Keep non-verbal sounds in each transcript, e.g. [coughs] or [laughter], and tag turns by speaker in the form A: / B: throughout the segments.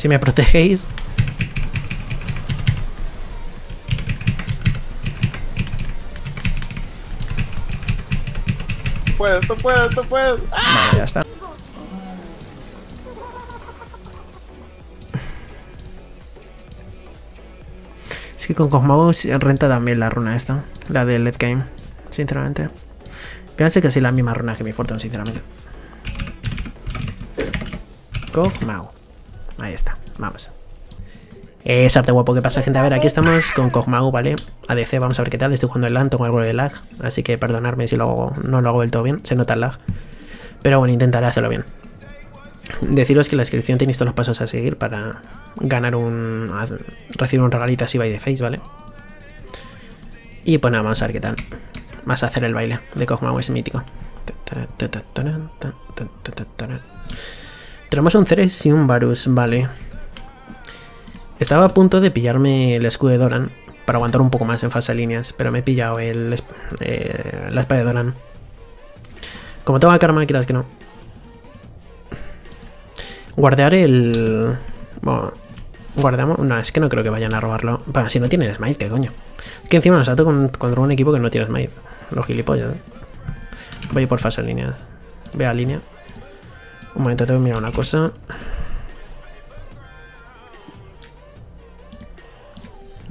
A: Si me protegéis.
B: Puedes, tú puedes, tú puedes. ¡Ah!
A: Vale, ya está. Es que con Cosmos renta también la runa esta. La de Late Game. Sinceramente. Fíjense que es la misma runa que mi Fortune, sinceramente. Cogmao. Ahí está. Vamos. Exacto, guapo. ¿Qué pasa, gente? A ver, aquí estamos con Cogmau, ¿vale? ADC, vamos a ver qué tal. Estoy jugando el LAN, tengo algo de lag. Así que perdonadme si lo no lo hago del todo bien. Se nota el lag. Pero bueno, intentaré hacerlo bien. Deciros que en la descripción tenéis todos los pasos a seguir para ganar un. recibir un regalito así by the face, ¿vale? Y pues nada, vamos a ver qué tal. Vas a hacer el baile de Cogmau, es mítico. Tenemos un Ceres y un Varus, vale. Estaba a punto de pillarme el escudo de Doran para aguantar un poco más en fase de líneas, pero me he pillado el, eh, la espada de Doran. Como tengo karma, quieras que no. Guardear el... Bueno, guardamos... No, es que no creo que vayan a robarlo. Bueno, si no tienen smite, ¿qué coño? Que encima nos ato con, contra un equipo que no tiene smite. Los gilipollas, ¿eh? Voy por fase de líneas. Ve a línea. Un momento, tengo que mirar una cosa.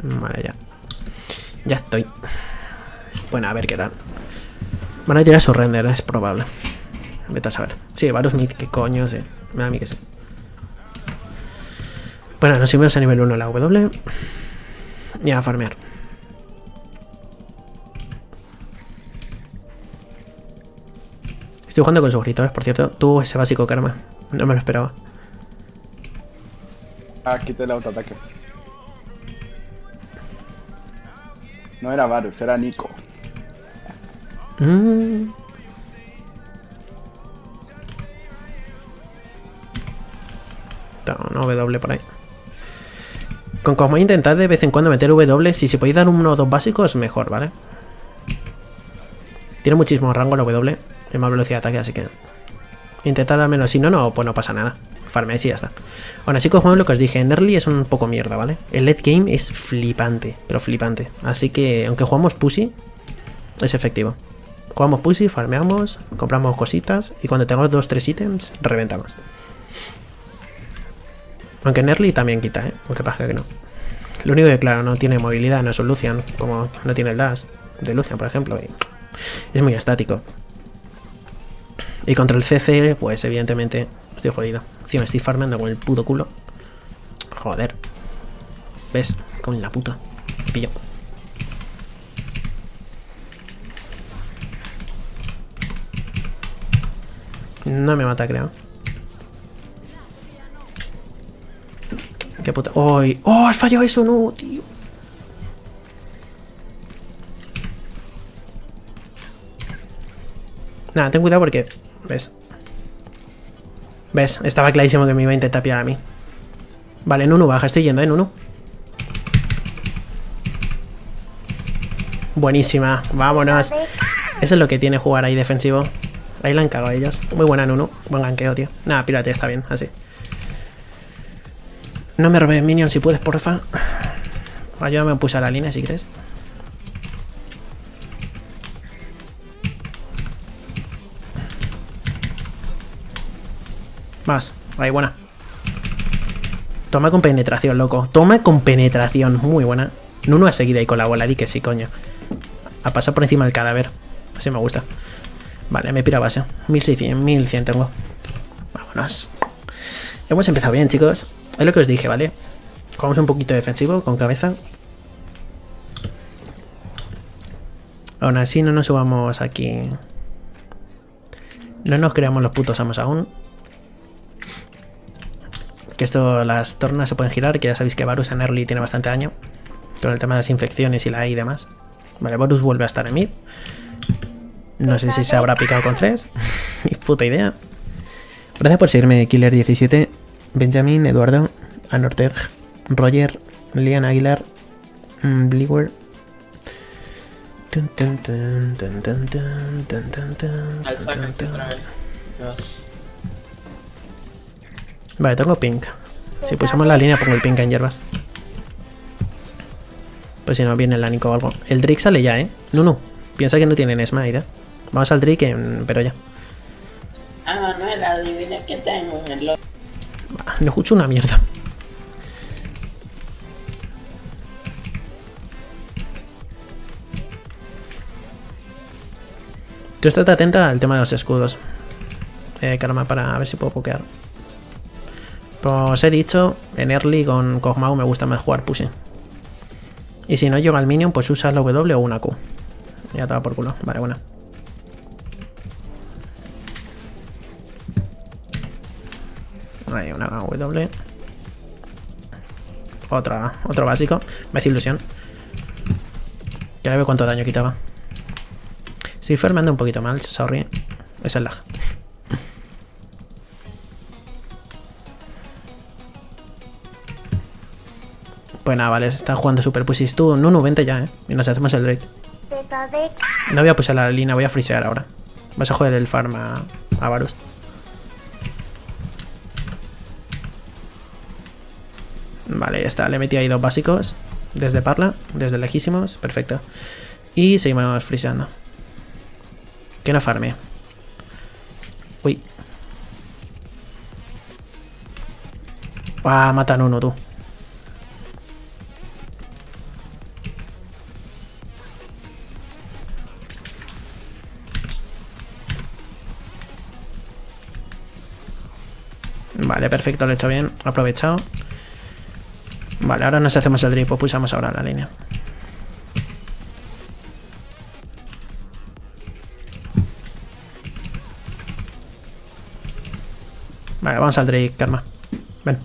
A: Vale, ya. Ya estoy. Bueno, a ver qué tal. Van a tirar su render, es probable. Vete a saber. Sí, Varus Mid, qué coño, sí. Me da a mí que sí. Bueno, nos subimos a nivel 1 la W. Y a farmear. Estoy jugando con suscriptores, por cierto. Tuvo ese básico karma. No me lo esperaba.
B: Ah, quité el autoataque. No era Varus, era Nico.
A: Mm. No, no W por ahí. Con Cosmo intentad de vez en cuando meter W. Si se podéis dar uno o dos básicos, mejor, ¿vale? Tiene muchísimo rango la W. Y más velocidad de ataque, así que. Intentad al menos. Si no, no, pues no pasa nada. Farmeáis y ya está. Aún así, Cosmo, lo que os dije, en early es un poco mierda, ¿vale? El late game es flipante, pero flipante. Así que, aunque jugamos Pussy, es efectivo. Jugamos Pussy, farmeamos, compramos cositas y cuando tengamos 2-3 ítems, reventamos. Aunque en early también quita, ¿eh? Aunque pasa que no. Lo único que, claro, no tiene movilidad, no es un Lucian, como no tiene el dash de Lucian, por ejemplo. es muy estático. Y contra el CC, pues evidentemente estoy jodido. Encima estoy farmeando con el puto culo. Joder. ¿Ves? Con la puta. Pillo. No me mata, creo. Qué puta. ¡Ay! ¡Oh! ¡Has fallado eso! ¡No, tío! Nada, ten cuidado porque. ¿Ves? ¿Ves? Estaba clarísimo que me iba a intentar pillar a mí. Vale, Nunu baja, estoy yendo, ¿eh, Nunu? Buenísima, vámonos. Eso es lo que tiene jugar ahí defensivo. Ahí la han cagado ellos. Muy buena, Nunu. Buen ganqueo, tío. Nada, pírate, está bien, así. No me robes minion si puedes, porfa. Ayúdame a pulsar la línea si quieres. Más. Ahí, buena. Toma con penetración, loco. Toma con penetración. Muy buena. Nuno ha seguido ahí con la bola. Di que sí, coño. A pasar por encima del cadáver. Así me gusta. Vale, me piro a base. 1600, 1100 tengo. Vámonos. Hemos empezado bien, chicos. Es lo que os dije, ¿vale? Jugamos un poquito defensivo, con cabeza. Aún así, no nos subamos aquí. No nos creamos los putos amos aún. Que esto, las tornas se pueden girar, que ya sabéis que Varus en early tiene bastante daño. Con el tema de las infecciones y la E y demás. Vale, Varus vuelve a estar en mid. No sé si se habrá picado con 3. Ni puta idea. Gracias por seguirme, Killer17, Benjamin, Eduardo, Anorteg, Roger, Lian Aguilar, mm, Blewer. Vale, tengo pink. Si pusamos la línea pongo el pink en hierbas. Pues si no viene el Nico o algo. El Drake sale ya, ¿eh? No, no. Piensa que no tienen smite, ¿eh? Vamos al Drake, en... pero ya.
C: Ah, no, la adivina que tengo en el
A: No escucho una mierda. Tú estate atenta al tema de los escudos. Eh, karma, para ver si puedo pokear. Pues he dicho, en early con Kog'Maw me gusta más jugar pushing. Y si no llega al minion, pues usa la W o una Q. Ya va por culo. Vale, buena. Ahí, una W. Otra, otro básico. Me hace ilusión. Ya veo cuánto daño quitaba. Estoy farmando un poquito mal, sorry. Es el lag. Pues nada, vale, está jugando super pusis. Tú, Nunu, vente ya, eh. Y nos hacemos el Drake. No voy a pushar la línea, voy a frisear ahora. Vas a joder el farm a, a Varus. Vale, ya está. Le metí ahí dos básicos. Desde Parla, desde lejísimos. Perfecto. Y seguimos friseando. Que no farme. Uy. Ah, matan uno tú. Vale, perfecto, lo he hecho bien. Aprovechado. Vale, ahora nos hacemos el drip, pues pulsamos ahora la línea. Vale, vamos al Drake, Karma. Ven.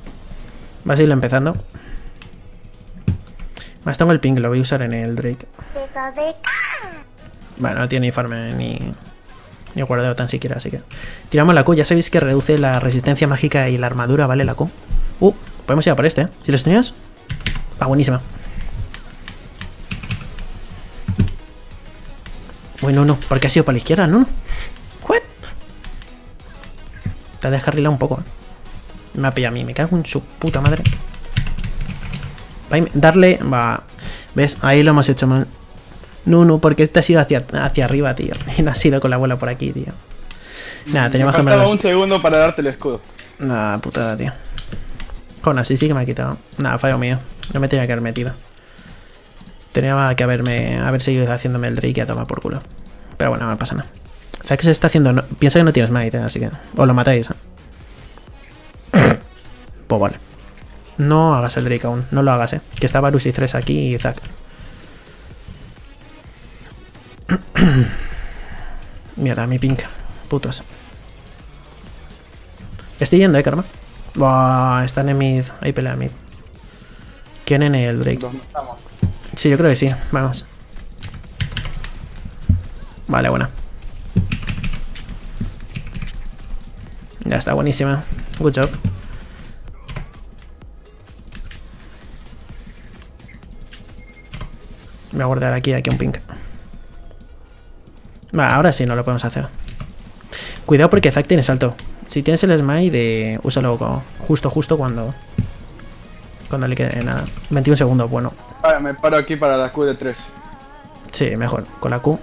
A: Vas a ir empezando. Más tengo el ping, lo voy a usar en el Drake. Vale, no tiene informe ni, ni guardado tan siquiera, así que... Tiramos la Q, ya sabéis que reduce la resistencia mágica y la armadura, ¿vale? La Q. Uh, podemos ir a por este, ¿eh? Si lo tenías... Va, buenísima. Uy, no, no, porque ha sido para la izquierda, ¿no? What? Te ha descarrilado un poco, ¿eh? Me ha pillado a mí, me cago en su puta madre. Darle... Va... ¿Ves? Ahí lo hemos hecho mal. No, no, porque este ha sido hacia, hacia arriba, tío. [laughs] Y no ha sido con la bola por aquí, tío. Nada,
B: Me
A: teníamos que
B: faltaba un segundo para darte el escudo.
A: Nada, putada, tío. Con así sí que me ha quitado. Nada, fallo mío. No me tenía que haber metido. Tenía que haberme haber seguido haciéndome el Drake y a tomar por culo. Pero bueno, no pasa nada. Zack se está haciendo. no- piensa que no tienes might, así que. O lo matáis. ¿eh? [coughs] pues vale. No hagas el Drake aún. No lo hagas, eh. Que está Varus y 3 aquí y Zack. [clears throat] Mierda, mi pink. Putos. Estoy yendo, eh, Karma. Buah, están en mid. Ahí pelea mid. ¿Quién en el Drake? Sí, yo creo que sí. Vamos. Vale, buena. Ya está, buenísima. Good job. Voy a guardar aquí, aquí un pink. Va, ahora sí no lo podemos hacer. Cuidado porque Zack tiene salto. Si tienes el smite, de... úsalo justo, justo cuando... Cuando le quede nada. 21 segundos, bueno.
B: Vale, me paro aquí para la Q de 3.
A: Sí, mejor, con la Q.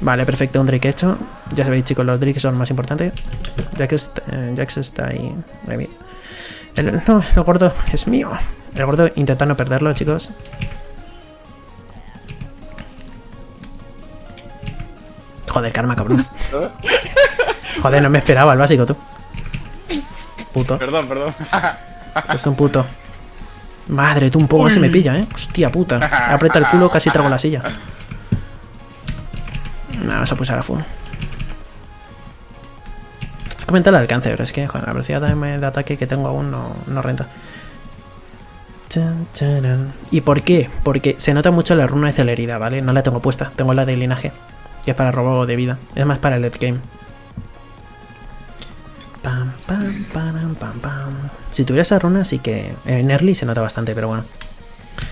A: Vale, perfecto, un Drake hecho. Ya sabéis, chicos, los Drakes son más importantes. Jax está, eh, Jax está ahí. El, no, el gordo es mío. El gordo intenta no perderlo, chicos. Joder, karma, cabrón.
B: ¿Eh? [laughs]
A: Joder, no me esperaba el básico, tú. Puto.
B: Perdón, perdón.
A: Es un puto. Madre, tú un poco se me pilla, ¿eh? Hostia puta. Aprieta el culo, casi trago la silla. No, vamos a pulsar a full. Es comentar el alcance, pero es que joder, la velocidad de de ataque que tengo aún no, no renta. ¿Y por qué? Porque se nota mucho la runa de celeridad, ¿vale? No la tengo puesta, tengo la de linaje. Que es para robo de vida. Es más para el late game. Pam, pam, pam, pam, pam. Si tuviera esa runa, sí que en early se nota bastante, pero bueno.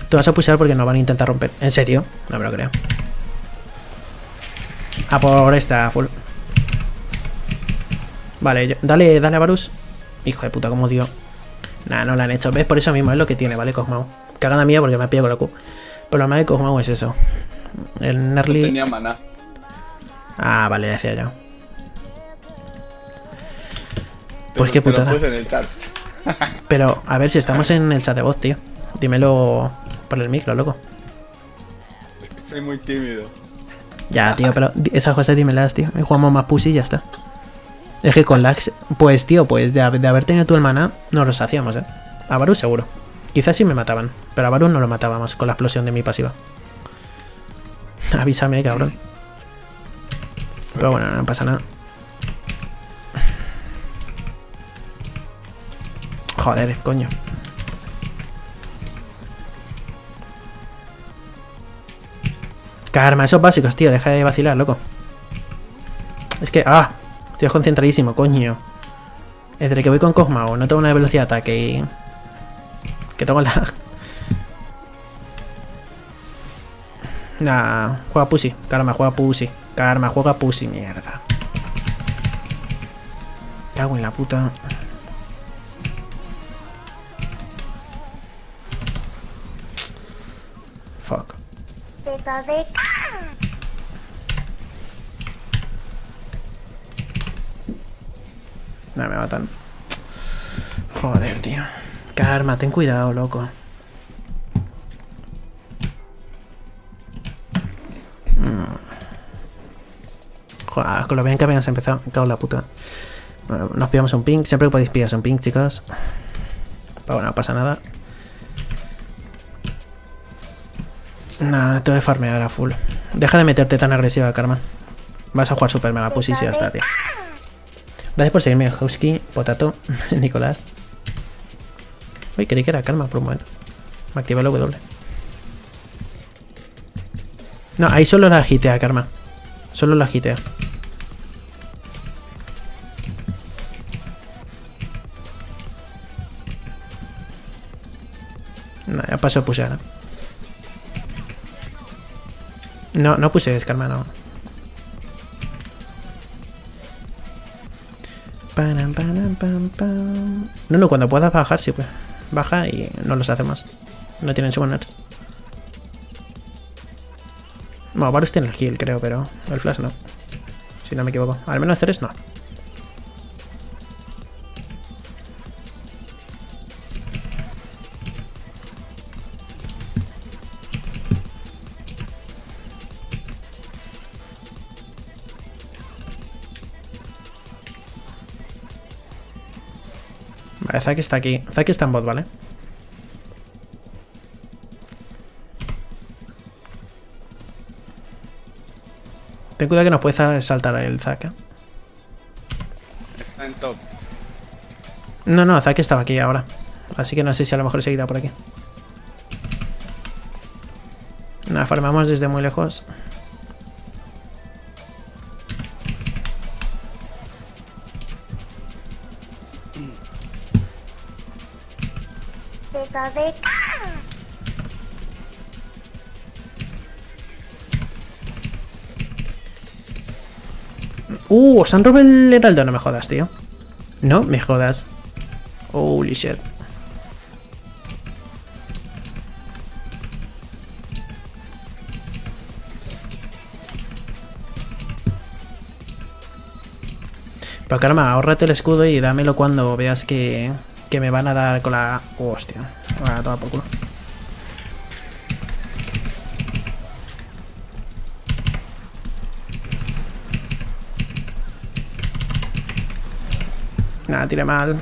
A: Tú vas a pulsar porque no van a intentar romper. ¿En serio? No me lo creo. A por esta full. Vale, yo- dale, dale a Varus. Hijo de puta, como dio. Nah, no lo han hecho. ¿Ves? Por eso mismo es lo que tiene, ¿vale? Cosmao. Cagada mía porque me ha pillado con la Q. Pero lo más de Cosmao es eso. El Nerly.
B: Tenía maná.
A: Ah, vale, ya decía yo. Pues qué putada. [laughs] Pero, a ver si estamos en el chat de voz, tío. Dímelo por el micro, loco.
B: Soy muy tímido.
A: Ya, tío, [laughs] pero esas cosas dímelas, tío. Y jugamos más pussy y ya está. Es que con lags, pues, tío, pues de, hab- de haber tenido tú el maná, no los hacíamos, eh. A Varus seguro. Quizás sí me mataban, pero a Varus no lo matábamos con la explosión de mi pasiva. [laughs] Avísame, cabrón. Pero bueno, no pasa nada. Joder, coño. Karma, esos básicos, tío. Deja de vacilar, loco. Es que, ah, estoy concentradísimo, coño. Entre que voy con Cosmao, no tengo una velocidad de ataque y. Que tengo la. [laughs] Nah, juega Pussy. Karma, juega Pussy. Karma, juega Pussy, mierda. Cago en la puta. Fuck. No, me matan. Joder, tío. Karma, ten cuidado, loco. Joder, con lo bien que habíamos empezado. Cago en la puta. Bueno, nos pillamos un ping. Siempre podéis pillaros un ping, chicos. Pero bueno, no pasa nada. Nada, te voy a farmear a full. Deja de meterte tan agresiva, Karma. Vas a jugar super mega pussy y ya está, tío. Gracias por seguirme, Husky, Potato, [laughs] Nicolás. Uy, creí que era calma por un momento. Me activé el W. No, ahí solo la gitea, Karma. Solo la gitea. Paso a pusear. No, no puses, Karma, no. No, no, cuando puedas bajar, sí, pues. Baja y no los hacemos. No tienen summoners. Bueno, Varus tiene el heal, creo, pero el flash no. Si no me equivoco. Al menos Ceres no. Zack está aquí. Zack está en bot, ¿vale? Ten cuidado que nos puede saltar el Zack, ¿eh?
B: Está en top.
A: No, no, Zack estaba aquí ahora. Así que no sé si a lo mejor seguirá por aquí. Nada, farmamos desde muy lejos. Han robado el heraldo, no me jodas, tío. No, me jodas. Holy shit. Pero calma, ahórrate el escudo y dámelo cuando veas que, que me van a dar con la... Hostia. A tomar por culo. Nada, tire mal.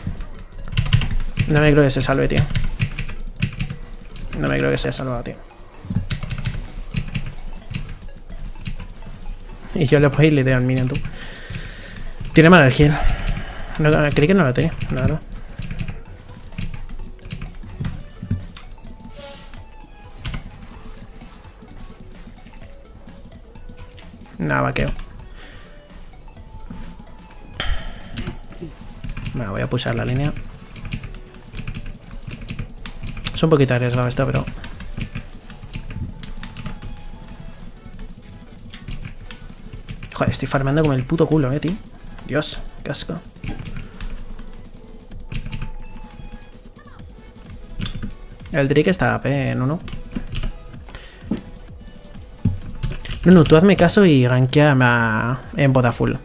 A: No me creo que se salve, tío. No me creo que se haya salvado, tío. [laughs] Y yo le voy y le al minion, tú. Tiene mal el heal. No, creí que no lo tenía, la verdad. Nada, vaqueo. pulsar la línea. Es un poquito arriesgado esta, pero... Joder, estoy farmeando como el puto culo, eh, tío. Dios, casco. El Drake está AP, no, no. No, no, tú hazme caso y rankeame en Bodafull.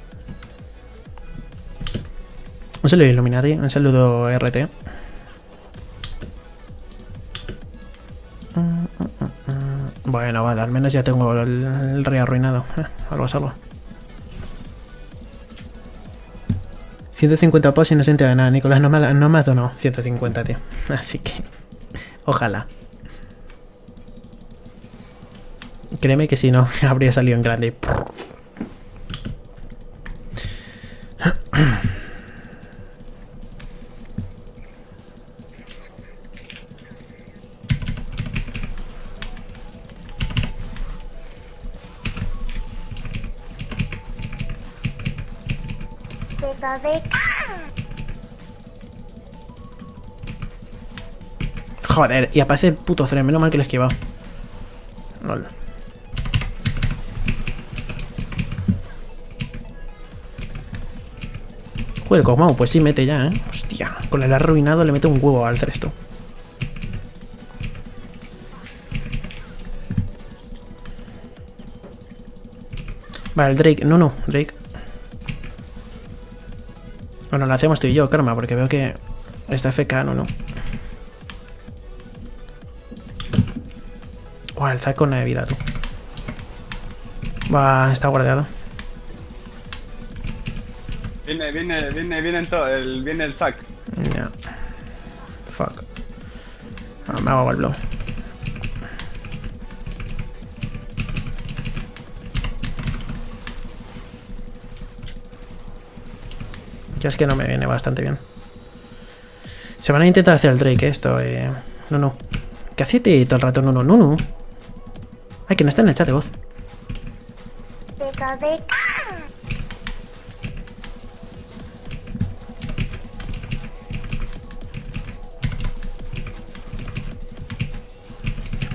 A: Un saludo Illuminati, un saludo RT. Bueno, vale, al menos ya tengo el, el rey arruinado. Eh, [laughs] algo es algo. 150 pos y no se entera de nada, Nicolás. No me, no me ha donado 150, tío. [laughs] Así que. Ojalá. Créeme que si no, [laughs] habría salido en grande. Joder, y aparece el puto Zren. Menos mal que lo he esquivado. Lol. Joder, Cosmao, pues sí, mete ya, ¿eh? Hostia, con el arruinado le mete un huevo al Tresto. Vale, el Drake. No, no, Drake. Bueno, lo hacemos tú y yo, Karma, porque veo que está FK, no, no. Buah, el con una vida, tú. Va, está guardado.
B: Viene, viene, viene, viene en todo, el, viene el sac.
A: Fuck. Ah, me hago el blow. Ya es que no me viene bastante bien. Se van a intentar hacer el Drake esto, eh. No, no. ¿Qué hace todo el rato? No, no, no, no. Ay, que no está en el chat de voz.
D: beso de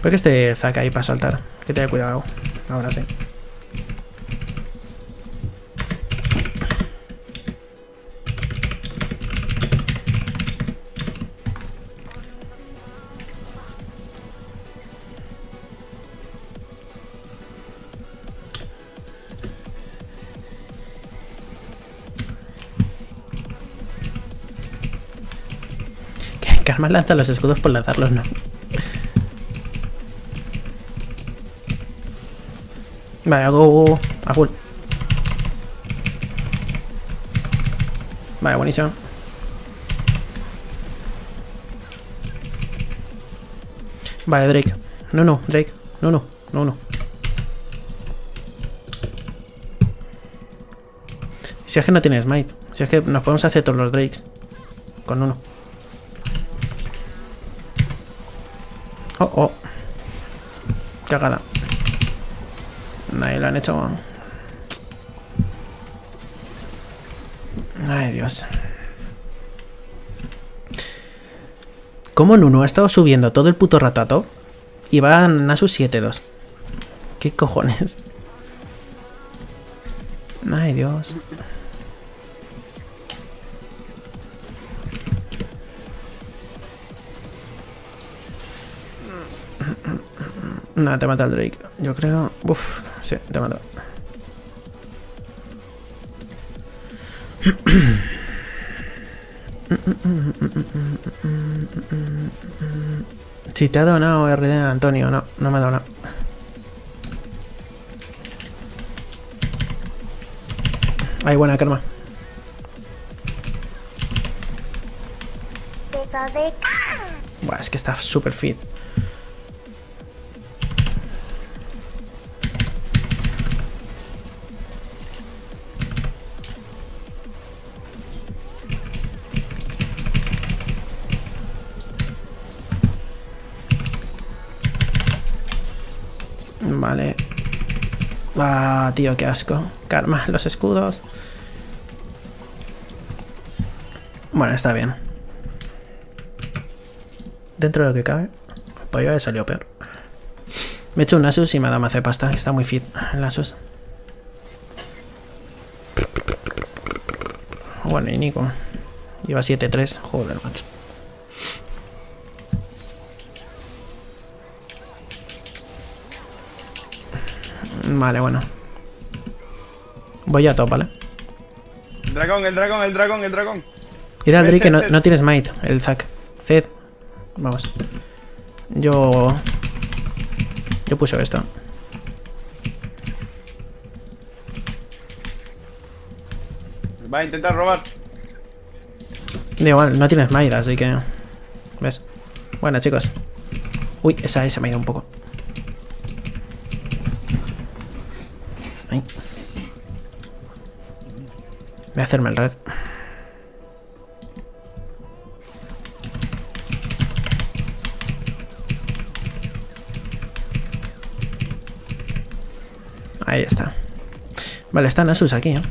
A: Porque este Zack ahí para saltar. Que tenga cuidado. Ahora sí. Que lanza los escudos por lanzarlos, no. Vale, hago a full. Vale, buenísimo. Vale, Drake. No, no, Drake. No, no, no, no. Si es que no tienes smite. Si es que nos podemos hacer todos los Drakes. Con uno. Oh, oh. Cagada. Nadie lo han hecho. Ay, Dios. ¿Cómo Nuno ha estado subiendo todo el puto top? Y va a Nasus 7-2. ¿Qué cojones? Ay, Dios. Nada, te mata el Drake. Yo creo. Uf, sí, te mata. Si te ha donado RD Antonio, no, no me ha donado. Ay, buena karma. Buah, es que está súper fit. Vale. Ah, tío, qué asco. Karma, los escudos. Bueno, está bien. Dentro de lo que cabe. Pues ya salió peor. Me he hecho un Asus y me ha dado mazo de pasta. Está muy fit el Asus. Bueno, y Nico. Lleva 7-3. Joder, macho. Vale, bueno. Voy a top, ¿vale?
B: El dragón, el dragón, el dragón, el dragón.
A: Y Adri que no, no tienes might, el Zack. Zed. Vamos. Yo. Yo puse esto.
B: Va a intentar robar.
A: Da igual, no tienes might, así que. ¿Ves? Bueno, chicos. Uy, esa se me ha ido un poco. Ahí. Voy a hacerme el red. Ahí está. Vale, están Asus aquí, ¿eh?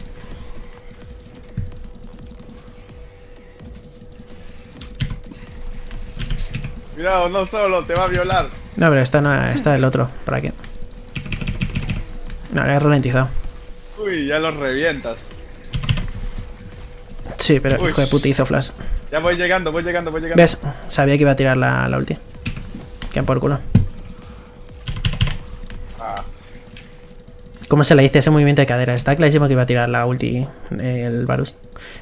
B: Cuidado, no solo, te va a violar.
A: No, pero está, no, está el otro, por aquí. No, le he ralentizado.
B: Uy, ya los revientas.
A: Sí, pero
B: Uy.
A: hijo de puta hizo flash.
B: Ya voy llegando, voy llegando, voy llegando.
A: ¿Ves? Sabía que iba a tirar la, la ulti. Que por culo.
B: Ah,
A: ¿Cómo se le dice ese movimiento de cadera? Está clarísimo que iba a tirar la ulti el Varus.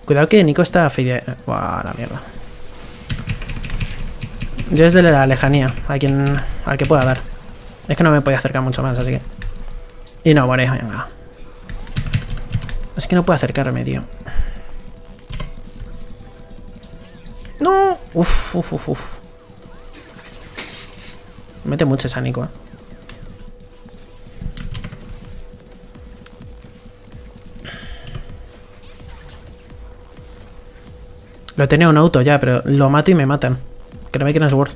A: Cuidado que Nico está fide... Buah, la mierda. Yo desde la lejanía, a quien, al que pueda dar. Es que no me podía acercar mucho más, así que... Y no, moriré, venga. Es que no puedo acercarme, tío. ¡No! Uf, uf, uf, uf. Mete mucho esa Nico, eh. Lo tenía un auto ya, pero lo mato y me matan. Créeme que no es worth.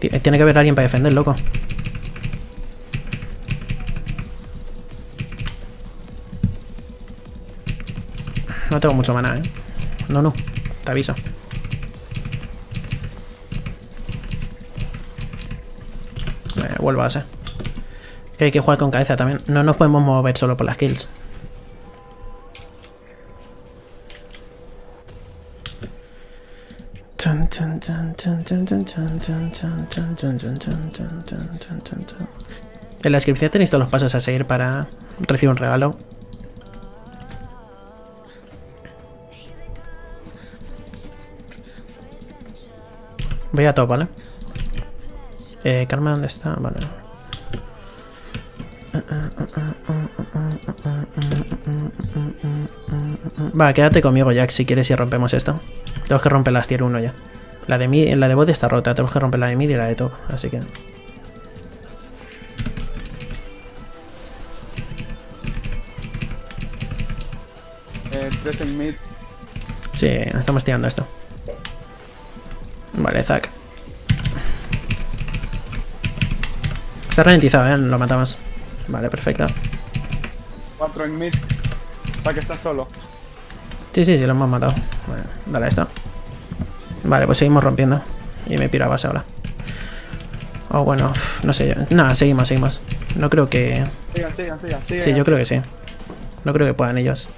A: Ti- Tiene que haber alguien para defender, loco. No tengo mucho maná, ¿eh? No, no. Te aviso. Eh, vuelvo a hacer. Que hay que jugar con cabeza también. No nos podemos mover solo por las kills. En la descripción tenéis todos los pasos a seguir para recibir un regalo Voy a top, ¿vale? Eh, Karma, ¿dónde está? Vale. Va, quédate conmigo, Jack, si quieres y rompemos esto. Tenemos que romper las tier 1 ya. La de mi, la de bot está rota, tenemos que romper la de mid y la de top, así que.
B: eh, en mid.
A: Sí, estamos tirando esto. Vale, Zack. Está ralentizado, ¿eh? Lo matamos. Vale, perfecto.
B: Cuatro en mid. O que está solo.
A: Sí, sí, sí, lo hemos matado. Vale, dale a esto. Vale, pues seguimos rompiendo. Y me piro a base ahora. Oh, bueno, no sé yo. Nada, seguimos, seguimos. No creo que...
B: Sigan, sigan, sigan, sigan.
A: Sí, yo creo que sí. No creo que puedan ellos.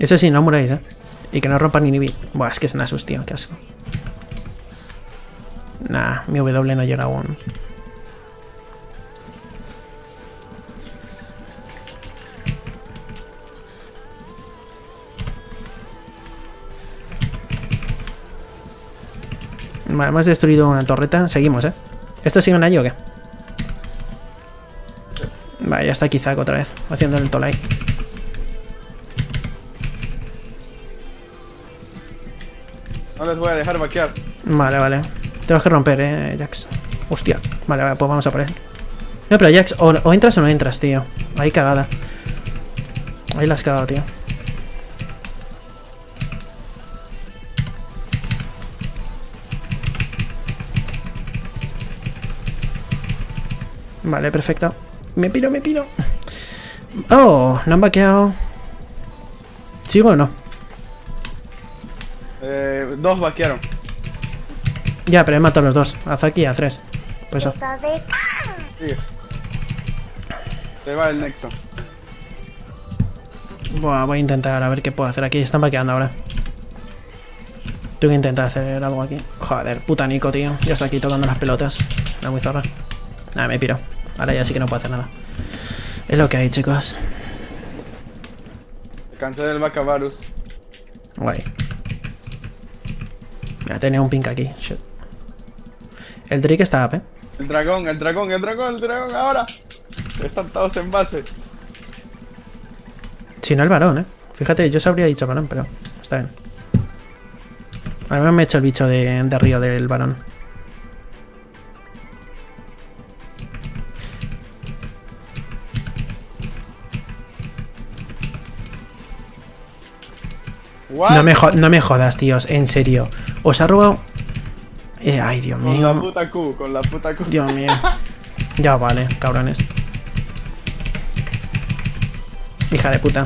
A: Eso sí, no muráis, ¿eh? Y que no rompan ni ni... Buah, es que es Nasus, tío, qué asco. Nah, mi W no llega aún. Vale, hemos destruido una torreta. Seguimos, ¿eh? ¿Esto sigue allí o qué? Vale, ya está Kizak otra vez, haciendo el tolai.
B: Les voy a dejar vaquear.
A: Vale, vale. Tenemos que romper, eh, Jax. Hostia. Vale, vale, pues vamos a por él. No, pero Jax, o, entras o no entras, tío. Ahí cagada. Ahí la has cagado, tío. Vale, perfecto. Me piro, me piro. Oh, no han vaqueado. ¿Sigo o no?
B: Dos vaquearon.
A: Ya, pero he matado a los dos. A Zaki y a Tres. Pues eso.
B: Sigue. Se va el nexo.
A: Buah, voy a intentar a ver qué puedo hacer aquí. Están vaqueando ahora. Tengo que intentar hacer algo aquí. Joder, puta Nico, tío. Ya está aquí tocando las pelotas. La muy zorra. Nada, me piro. Ahora ya sí que no puedo hacer nada. Es lo que hay, chicos.
B: Cansé del Bacavarus.
A: Guay. Mira, tenía un pink aquí. Shit. El Drake está up, eh.
B: El dragón, el dragón, el dragón, el dragón, ahora. Están todos en base.
A: Si no el varón, eh. Fíjate, yo se habría dicho varón, pero está bien. A mí me he hecho el bicho de, de río del varón.
B: What?
A: No me, jo- no me jodas, tíos, en serio. Os ha robado. Eh, ay, Dios
B: Con la
A: mío.
B: puta Q, con la puta Q.
A: Dios mío. [laughs] Ya vale, cabrones. Hija de puta.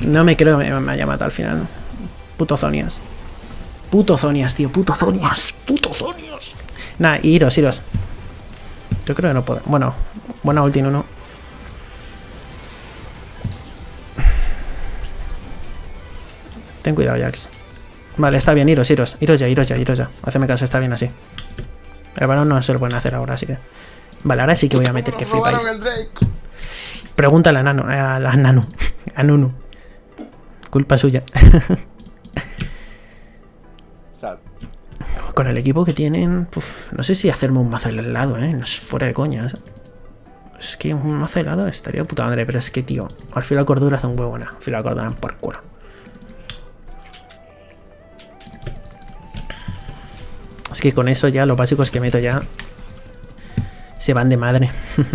A: No me creo que me, me haya matado al final. Puto Zonias. Puto Zonias, tío. Puto Zonias. Puto Zonias. Nah, iros, iros. Yo creo que no puedo. Bueno, buena ulti en uno. Ten cuidado, Jax. Vale, está bien, iros, iros. Iros ya, iros ya, iros ya. Haceme caso, está bien así. El balón no se lo pueden hacer ahora, así que. Vale, ahora sí que voy a meter que flipáis. Pregúntale a Nano, eh, a la Nano, [laughs] a Nunu. Culpa suya. Con el equipo que tienen, uf, no sé si hacerme un mazo helado, eh. No es fuera de coñas. Es que un mazo helado estaría puta madre, pero es que, tío, al filo de cordura hace un huevo, nada. Al filo de cordura por culo. Es que con eso ya los básicos que meto ya se van de madre. [laughs]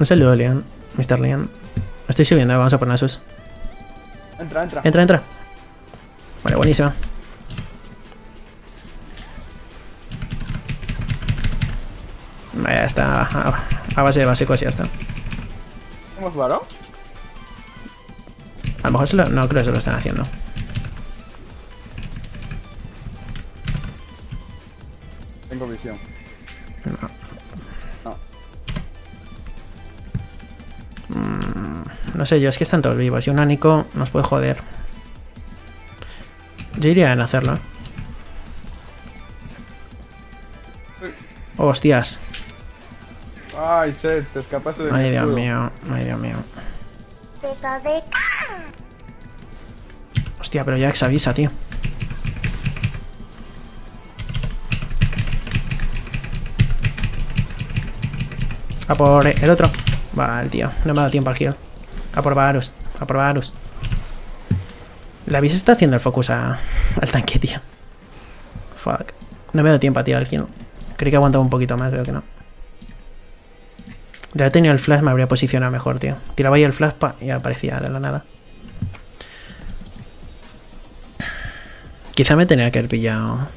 A: no sé luego, Leon. Mr. Leon. Estoy subiendo, vamos a poner sus.
B: Entra, entra.
A: Entra, entra. Vale, buenísima. Ya está. A, base de básicos ya está.
B: ¿Tenemos varón?
A: A lo mejor se lo, no creo que se lo están haciendo.
B: Tengo visión. No.
A: No sé yo, es que están todos vivos. Y un Nico nos puede joder. Yo iría en hacerlo. ¿eh? Hostias.
B: Ay, Seth, te escapaste de mi
A: Ay, Dios
B: escudo.
A: mío. Ay, Dios mío. Hostia, pero ya avisa, tío. A por el otro. Vale, tío. No me ha dado tiempo al heal. A por Varus. A por Varus. La Vis está haciendo el focus a- al tanque, tío. Fuck. No me ha dado tiempo a tirar el heal. Creí que aguantaba un poquito más, veo que no. De haber tenido el flash me habría posicionado mejor, tío. Tiraba ahí el flash pa, y aparecía de la nada. Quizá me tenía que haber pillado.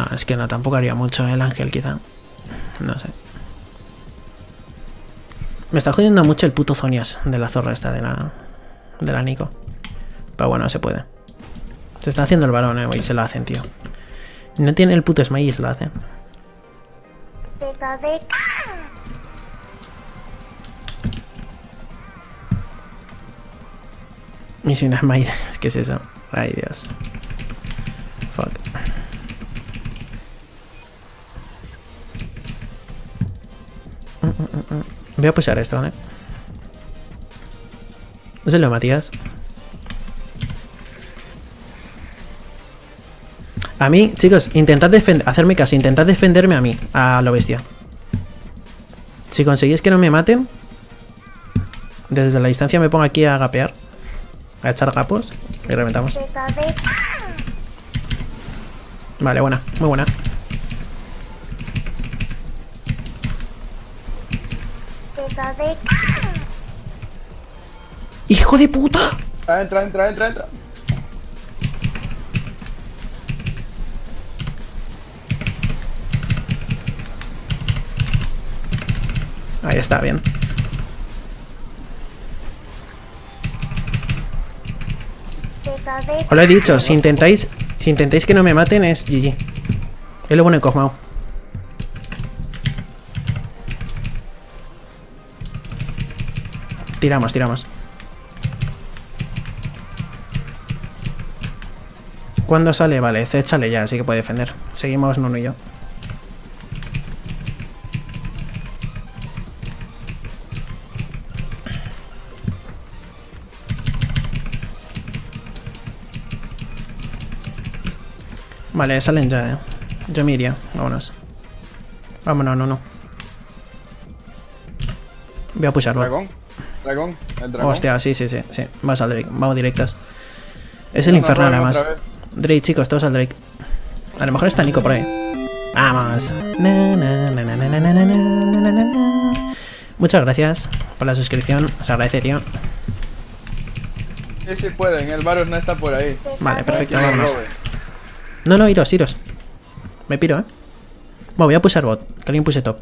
A: No, es que no, tampoco haría mucho el ángel, quizá. No sé. Me está jodiendo mucho el puto Zonias de la zorra esta de la. de la Nico. Pero bueno, se puede. Se está haciendo el balón, eh, y se lo hacen, tío. No tiene el puto smile y se lo hacen. Y sin smile, [laughs] es que es eso. Ay, Dios. Fuck. Voy a pusar esto, ¿vale? Úselo, Matías. A mí, chicos, intentad defender, hacerme caso, intentad defenderme a mí, a lo bestia. Si conseguís que no me maten, desde la distancia me pongo aquí a gapear, a echar gapos y reventamos. Vale, buena, muy buena.
D: Beta Deck.
A: ¡Hijo de puta!
B: Ah, entra, entra, entra, entra.
A: Ahí está, bien. Os lo he dicho, si intentáis, si intentáis que no me maten es GG. Es lo bueno de Kog'Maw. Tiramos, tiramos. ¿Cuándo sale? Vale, sale ya, así que puede defender. Seguimos Nuno y yo. Vale, salen ya, eh. Yo me iría. Vámonos. Vámonos, no, no. Voy a pushar,
B: ¿Dragón? ¿El dragón?
A: Hostia, sí, sí, sí, sí. Vas al Drake, vamos directas. Es el infernal, además. Drake, chicos, todos al Drake. A lo mejor está Nico por ahí. Vamos. Muchas gracias por la suscripción. Se agradece, tío.
B: Sí, sí pueden. El Varus no está por ahí.
A: Vale, perfecto. Vámonos. No, no, iros, iros. Me piro, ¿eh? Bueno, voy a pulsar bot. Que alguien puse top.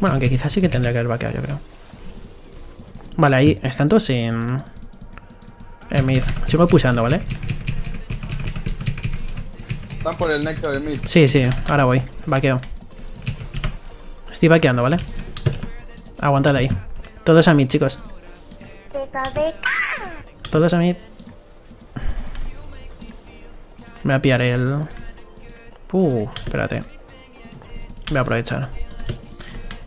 A: Bueno, aunque quizás sí que tendría que haber vaqueado, yo creo. Vale, ahí están todos en. En mid. Sigo pulsando, ¿vale?
B: Están por el nexo de mid.
A: Sí, sí, ahora voy. Vaqueo. Estoy vaqueando, ¿vale? Aguantad ahí. Todos a mid, chicos. Todos a mid. Me voy a pillar el... Uh, espérate. Voy a aprovechar.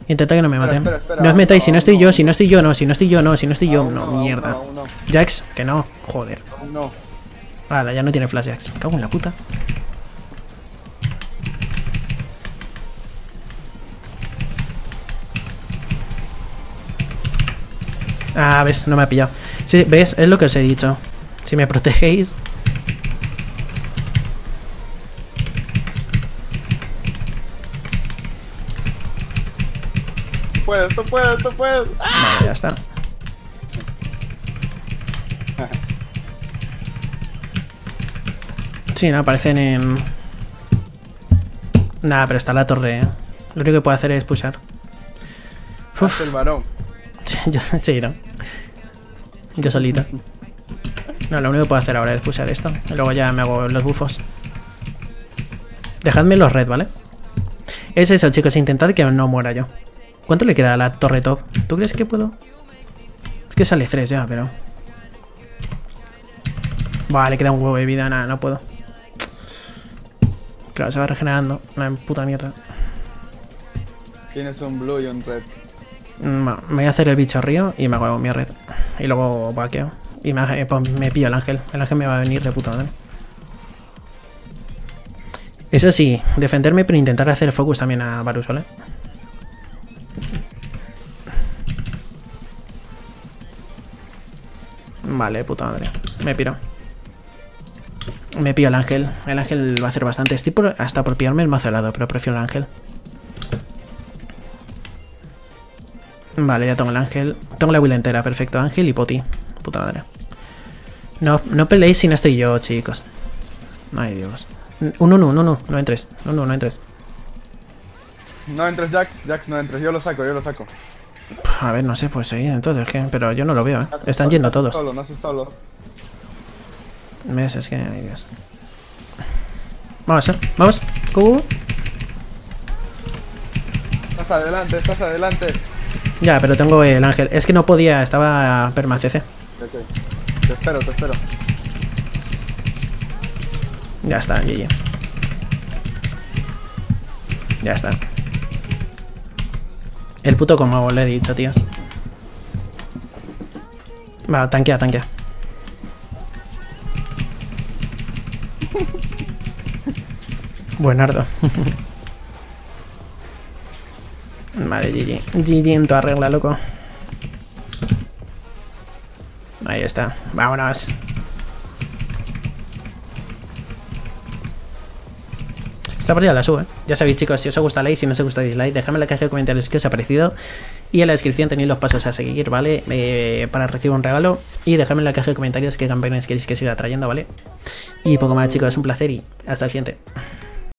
A: Intenta que no me maten.
B: espera, espera,
A: no os metáis, si no estoy yo, si no estoy yo, no, si no estoy yo, no, si no estoy yo, no, mierda. Jax, que no, joder.
B: no.
A: Vale, ya no tiene flash Jax. Me cago en la puta. Ah, ves, no me ha pillado. Sí, ves, es lo que os he dicho. Si me protegéis.
B: Puedes, tú puedes, tú puedes. ¡Ah!
A: Vale, ya está. [laughs] Sí, no, aparecen en. Nada, pero está la torre. ¿eh? Lo único que puedo hacer es pushar.
B: Haz el varón. [laughs]
A: Yo, sí, ¿no? Yo solito. No, lo único que puedo hacer ahora es pushar esto. Y luego ya me hago los bufos. Dejadme los red, ¿vale? Es eso, chicos. Intentad que no muera yo. ¿Cuánto le queda a la torre top? ¿Tú crees que puedo? Es que sale 3 ya, pero... Vale, queda un huevo de vida. Nada, no puedo. Claro, se va regenerando. Una puta mierda.
B: Tienes un blue y un red.
A: Mm, va, Me voy a hacer el bicho río y me hago mi red. Y luego vaqueo. Y me, eh, pues me pillo el ángel. El ángel me va a venir de puta madre. Eso sí, defenderme, pero intentar hacer focus también a Varus, ¿vale? Vale, puta madre. Me piro. Me pillo el ángel. El ángel va a hacer bastante. Estoy hasta por pillarme el mazo helado, pero prefiero el ángel. Vale, ya tengo el ángel. Tengo la build entera, perfecto. Ángel y poti. Puta madre. No, no peleéis si no estoy yo, chicos. Ay, Dios. Un 1, un 1, no entres. Un 1, no entres.
B: No entres, Jax. Jax, no entres. Yo lo saco, yo lo saco.
A: A ver, no sé, pues sí, entonces, ¿qué? Pero yo no lo veo, ¿eh? Están yendo todos.
B: Solo, no solo.
A: ¿Ves? Es que, ay, Dios. Vamos, ¿eh? Vamos. Go, go, go.
B: Estás adelante, estás adelante.
A: Ya, pero tengo el ángel. Es que no podía, estaba perma CC.
B: Te espero, te espero.
A: Ya está, GG. Ya está. El puto como le he dicho, tíos. Va, tanquea, tanquea. [laughs] Buenardo. Vale, GG. GG en tu arregla, loco. Ahí está. Vámonos. Esta partida la subo, ¿eh? Ya sabéis, chicos, si os ha gustado like, si no os ha gustado dislike, dejadme en la caja de comentarios qué os ha parecido. Y en la descripción tenéis los pasos a seguir, ¿vale? Eh, para recibir un regalo. Y dejadme en la caja de comentarios qué campañas queréis que siga trayendo, ¿vale? Y poco más, chicos, un placer y hasta el siguiente.